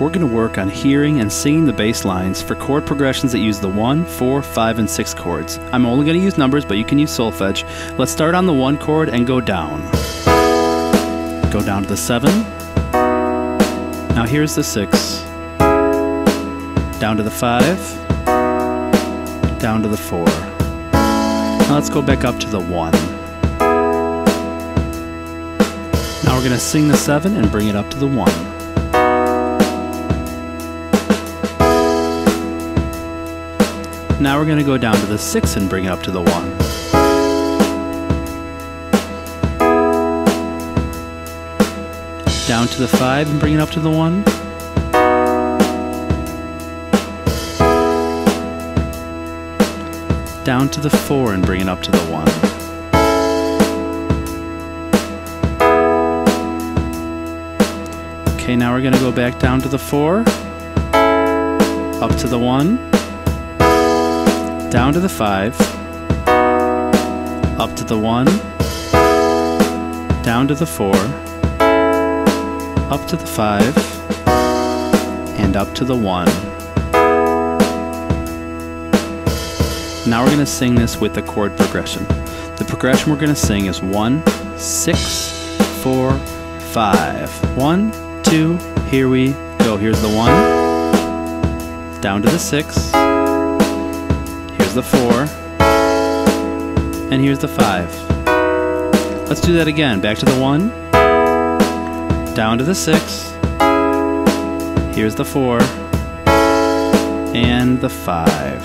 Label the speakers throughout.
Speaker 1: we're going to work on hearing and singing the bass lines for chord progressions that use the 1, 4, 5, and 6 chords. I'm only going to use numbers, but you can use solfege. Let's start on the 1 chord and go down. Go down to the 7. Now here's the 6. Down to the 5. Down to the 4. Now let's go back up to the 1. Now we're going to sing the 7 and bring it up to the 1. Now we're going to go down to the 6 and bring it up to the 1. Down to the 5 and bring it up to the 1. Down to the 4 and bring it up to the 1. Okay, now we're going to go back down to the 4, up to the 1, down to the 5, up to the 1, down to the 4, up to the 5, and up to the 1. Now we're going to sing this with the chord progression. The progression we're going to sing is 1, 6, 4, 5. 1, 2, here we go. Here's the 1, down to the 6, Here's the 4. And here's the 5. Let's do that again. Back to the 1. Down to the 6. Here's the 4. And the 5.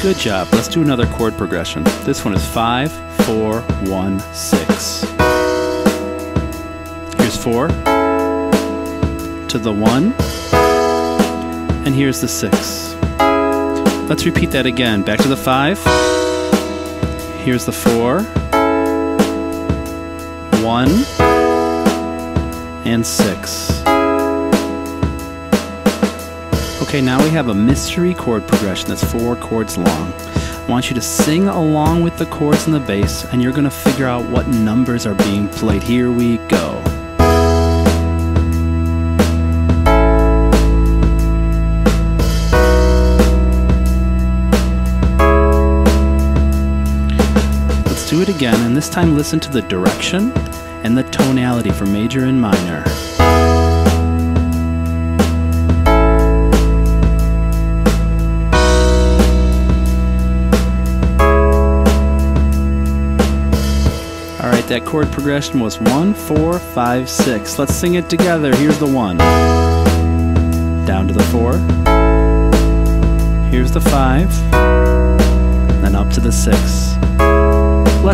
Speaker 1: Good job. Let's do another chord progression. This one is 5, 4, 1, 6. Here's 4. To the 1 and here's the 6. Let's repeat that again. Back to the 5. Here's the 4. 1 and 6. Okay, now we have a mystery chord progression that's four chords long. I want you to sing along with the chords and the bass, and you're going to figure out what numbers are being played. Here we go. Do it again, and this time listen to the direction and the tonality for major and minor. Alright, that chord progression was 1, 4, 5, 6. Let's sing it together. Here's the 1. Down to the 4. Here's the 5. Then up to the 6.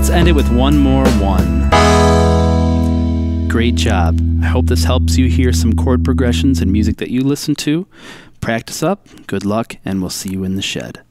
Speaker 1: Let's end it with one more one. Great job. I hope this helps you hear some chord progressions and music that you listen to. Practice up, good luck, and we'll see you in the shed.